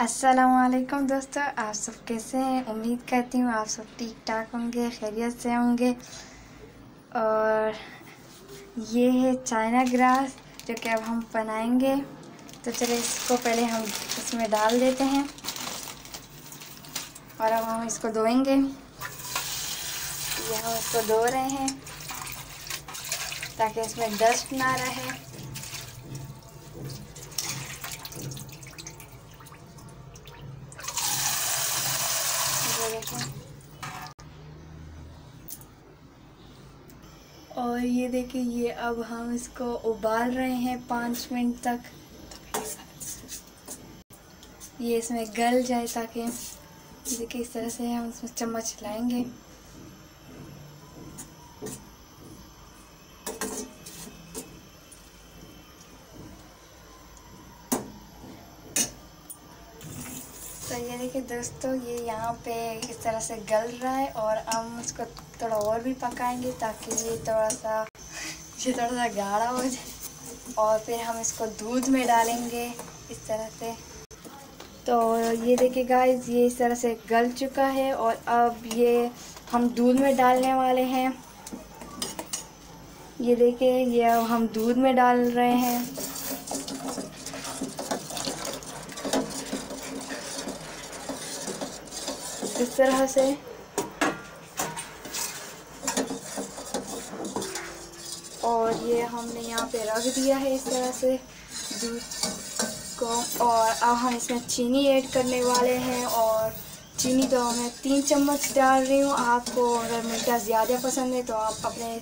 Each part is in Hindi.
असलकुम दोस्तों, आप सब कैसे हैं? उम्मीद करती हूँ आप सब ठीक ठाक होंगे, खैरियत से होंगे। और ये है चाइना ग्रास, जो कि अब हम बनाएँगे। तो चलिए इसको पहले हम इसमें डाल देते हैं। और अब हम इसको धोएँगे। ये हम इसको धो रहे हैं, ताकि इसमें डस्ट ना रहे और ये देखिए, ये अब हम इसको उबाल रहे हैं पाँच मिनट तक। ये इसमें गल जाए ताकि देखिए, इस तरह से हम इसमें चम्मच लाएँगे तो ये देखिए दोस्तों, ये यहाँ पे इस तरह से गल रहा है और हम इसको थोड़ा और भी पकाएँगे ताकि ये थोड़ा सा, ये थोड़ा सा गाढ़ा हो जाए। और फिर हम इसको दूध में डालेंगे इस तरह से। तो ये देखिए गाइस ये इस तरह से गल चुका है और अब ये हम दूध में डालने वाले हैं। ये देखिए, ये अब हम दूध में डाल रहे हैं। इस तरह से और ये हमने यहाँ पे रख दिया है इस तरह से दूध को। और अब हम इसमें चीनी ऐड करने वाले हैं और चीनी तो मैं तीन चम्मच डाल रही हूँ। आपको अगर मीठा ज़्यादा पसंद है तो आप अपने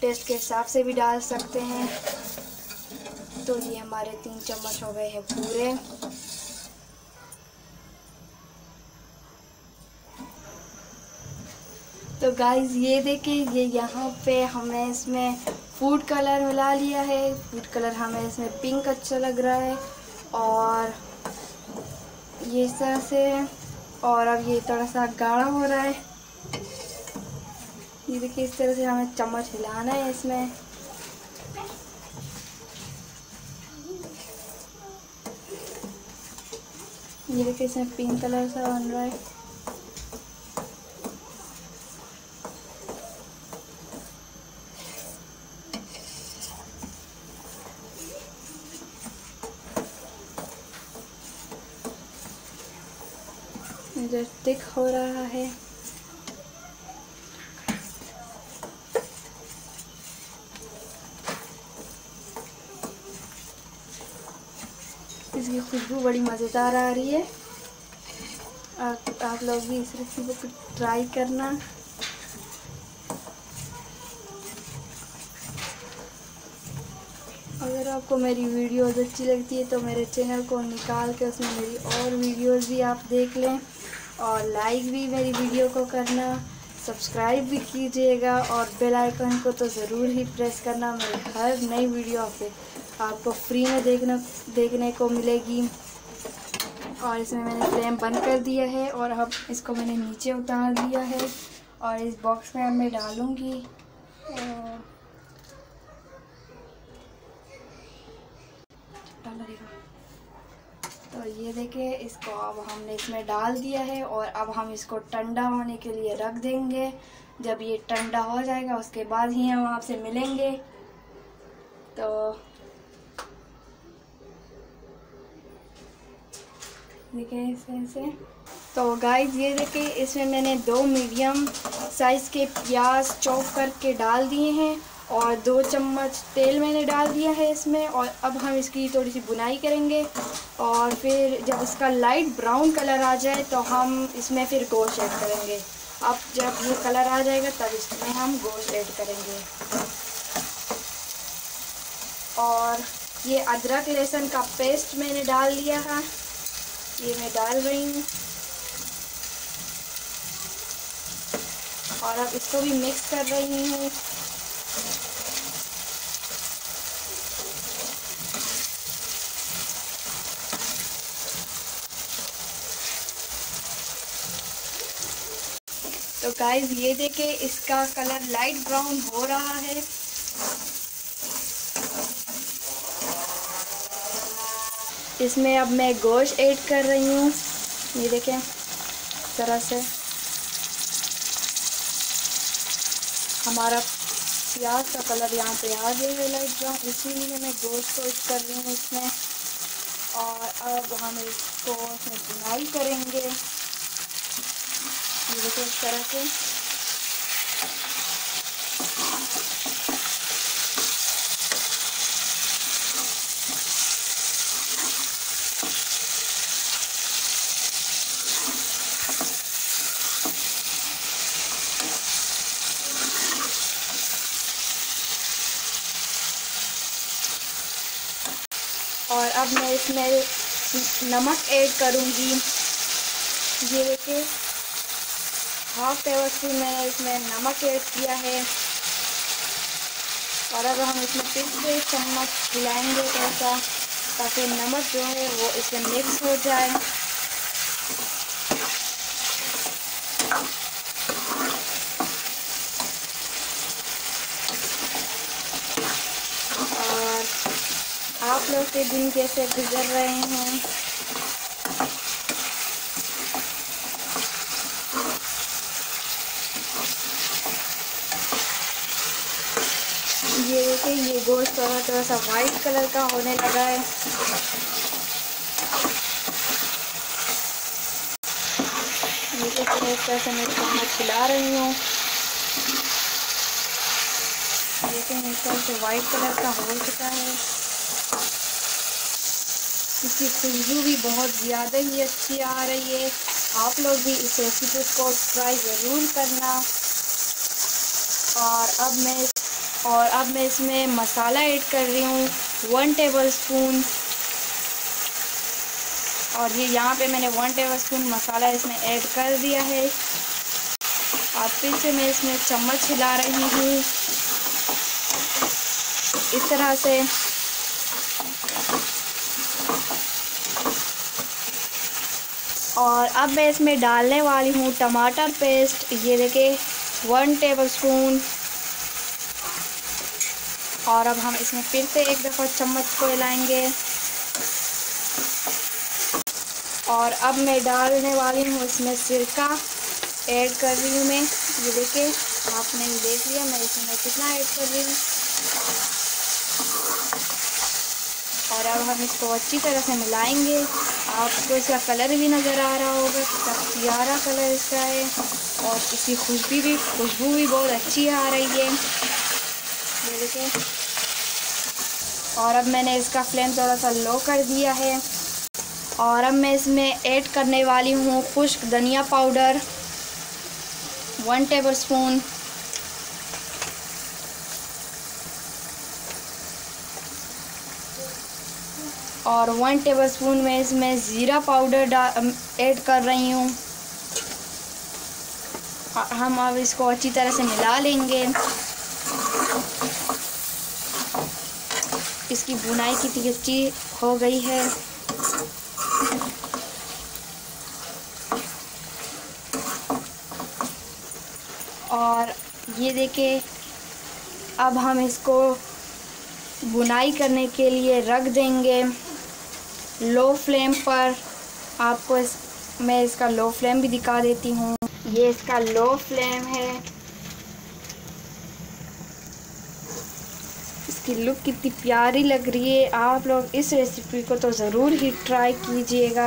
टेस्ट के हिसाब से भी डाल सकते हैं। तो ये हमारे तीन चम्मच हो गए हैं पूरे। तो गाइज़ ये देखिए ये यहाँ पे हमने इसमें फ़ूड कलर मिला लिया है। फ़ूड कलर हमें इसमें पिंक अच्छा लग रहा है। और ये इस तरह से और अब ये थोड़ा सा गाढ़ा हो रहा है। ये देखिए, इस तरह से हमें चम्मच हिलाना है इसमें। ये देखिए, इसमें पिंक कलर सा बन रहा है। इधर थिक हो रहा है। इसकी खुशबू बड़ी मज़ेदार आ रही है। आप आप लोग भी इस रेसिपी को ट्राई करना। अगर आपको मेरी वीडियोस अच्छी लगती है तो मेरे चैनल को निकाल के उसमें मेरी और वीडियोस भी आप देख लें। और लाइक भी मेरी वीडियो को करना सब्सक्राइब भी कीजिएगा और बेल आइकन को तो ज़रूर ही प्रेस करना। मेरी हर नई वीडियो पे आपको फ्री में देखना, देखने को मिलेगी। और इसमें मैंने फ्लेम बंद कर दिया है और अब इसको मैंने नीचे उतार दिया है और इस बॉक्स में अब मैं डालूँगी। डाल तो ये देखिए इसको अब हमने इसमें डाल दिया है और अब हम इसको ठंडा होने के लिए रख देंगे। जब ये ठंडा हो जाएगा, उसके बाद ही हम आपसे मिलेंगे। तो देखिए ऐसे तो गाइस ये देखें, इसमें मैंने दो मीडियम साइज़ के प्याज चॉप करके डाल दिए हैं। और दो चम्मच तेल मैंने डाल दिया है इसमें और अब हम इसकी थोड़ी सी बुनाई करेंगे। और फिर जब इसका लाइट ब्राउन कलर आ जाए तो हम इसमें फिर गोश्त ऐड करेंगे। अब जब ये कलर आ जाएगा तब इसमें हम गोश्त ऐड करेंगे। और ये अदरक लहसुन का पेस्ट मैंने डाल लिया है। ये मैं डाल रही हूँ। और अब इसको भी मिक्स कर रही हूँ। तो गाइस ये देखे, इसका कलर लाइट ब्राउन हो रहा है। इसमें अब मैं गोश्त ऐड कर रही हूँ। ये देखें तरह से। हमारा प्याज का कलर यहाँ पे आ गया है लाइट ब्राउन इसीलिए मैं गोश्त को ऐड कर रही हूँ इसमें। और अब हम इसको इसमें बुनाई करेंगे। देखो इस तरह से और अब मैं इसमें नमक ऐड करूँगी। ये देखिए हाफ़ टेबल स्पून मैंने इसमें नमक ऐड किया है। और अब हम इसमें फिर से चम्मच हिलाएँगे थोड़ा ताकि नमक जो है वो इसमें मिक्स हो जाए। और आप लोग के दिन कैसे गुजर रहे हैं ये देखिए, ये गोश्त थोड़ा थोड़ा सा वाइट कलर का होने लगा है। ये से मैं चम्मच खिला रही हूँ। देखिए इस तरह से वाइट कलर का हो चुका है। इसकी खुशबू भी बहुत ज़्यादा ही अच्छी आ रही है। आप लोग भी इस रेसिपी को ट्राई ज़रूर करना। और अब मैं और अब मैं इसमें मसाला ऐड कर रही हूँ वन टेबल स्पून और ये यहाँ पे मैंने वन टेबल स्पून मसाला इसमें ऐड कर दिया है। और फिर से मैं इसमें चम्मच हिला रही हूँ। इस तरह से। और अब मैं इसमें डालने वाली हूँ टमाटर पेस्ट। ये देखे वन टेबल स्पून और अब हम इसमें फिर से एक दफ़ा चम्मच को हिलाएँगे। और अब मैं डालने वाली हूँ इसमें सिरका। ऐड कर रही हूँ मैं। ये देखिए, आपने देख लिया, मैं इसमें कितना ऐड कर रही हूँ। और अब हम इसको अच्छी तरह से मिलाएँगे। आपको इसका कलर भी नज़र आ रहा होगा, कितना प्यारा कलर इसका है। और इसकी खुशबू भी खुशबू भी बहुत अच्छी आ रही है। ये देखिए और अब मैंने इसका फ्लेम थोड़ा सा लो कर दिया है। और अब मैं इसमें ऐड करने वाली हूँ खुश्क धनिया पाउडर वन टेबल स्पून और वन टेबल स्पून में इसमें ज़ीरा पाउडर ऐड कर रही हूँ। हम अब इसको अच्छी तरह से मिला लेंगे। इसकी बुनाई कितनी अच्छी हो गई है। और ये देखे, अब हम इसको बुनाई करने के लिए रख देंगे लो फ्लेम पर। आपको इस, मैं इसका लो फ्लेम भी दिखा देती हूँ। ये इसका लो फ्लेम है। इसकी लुक कितनी प्यारी लग रही है। आप लोग इस रेसिपी को तो ज़रूर ही ट्राई कीजिएगा।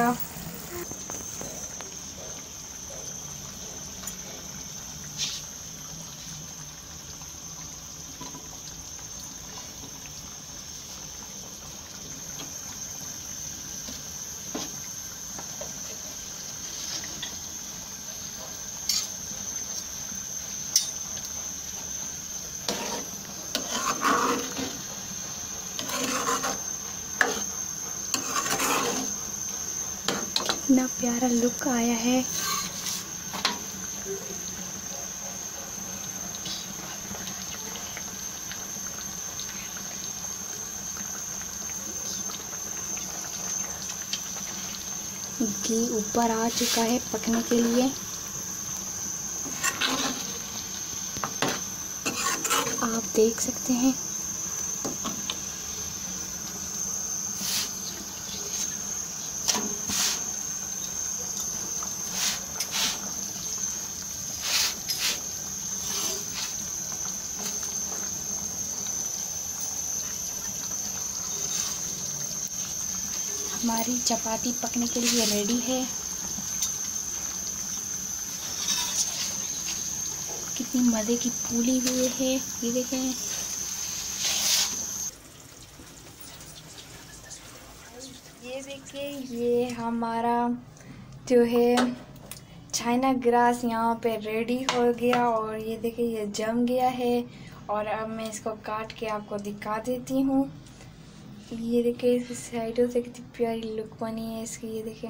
कितना प्यारा लुक आया है। घी ऊपर आ चुका है पकने के लिए। आप देख सकते हैं। हमारी चपाती पकने के लिए रेडी है। कितनी मज़े की फूली हुई है, ये देखें। ये देखिए ये हमारा जो है चाइना ग्रास यहाँ पे रेडी हो गया और ये देखिए ये जम गया है। और अब मैं इसको काट के आपको दिखा देती हूँ। ये देखे इस साइडों से कितनी प्यारी लुक बनी है इसकी, ये देखे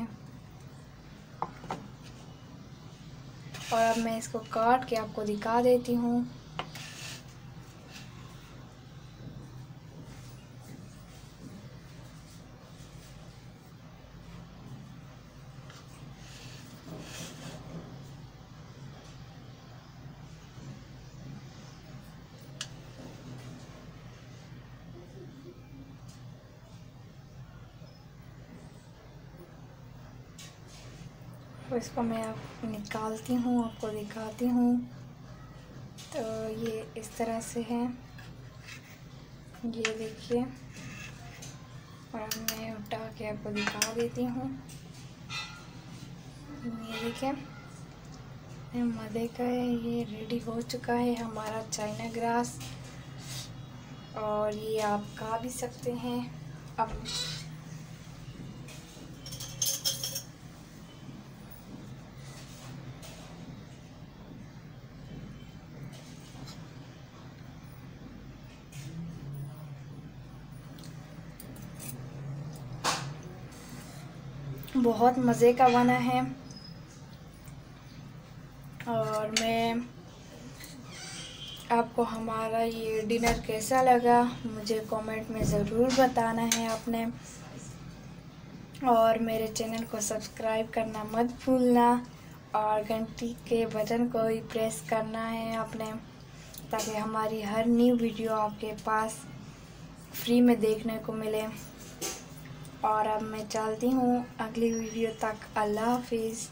और अब मैं इसको काट के आपको दिखा देती हूँ। तो इसको मैं अब निकालती हूँ, आपको दिखाती हूँ। तो ये इस तरह से है। ये देखिए। और मैं उठा के आपको दिखा देती हूँ। ये देखिए। मज़े का है ये रेडी हो चुका है हमारा चाइना ग्रास। और ये आप खा भी सकते हैं। अब बहुत मज़े का बना है। और मैं आपको हमारा ये डिनर कैसा लगा, मुझे कमेंट में ज़रूर बताना है आपने। और मेरे चैनल को सब्सक्राइब करना मत भूलना, और घंटी के बटन को भी प्रेस करना है आपने, ताकि हमारी हर न्यू वीडियो आपके पास फ्री में देखने को मिले। और अब मैं चलती हूँ अगली वीडियो तक। अल्लाह हाफिज़।